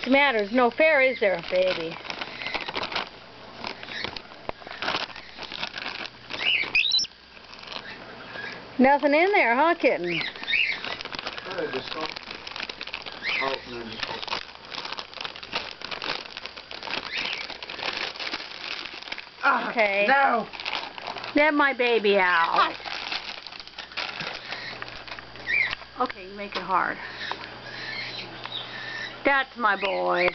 What's the matter? There's no fair, is there, baby? Nothing in there, huh, kitten? Just go. No, just go. Okay. No! Let my baby out. Okay, you make it hard. That's my boy.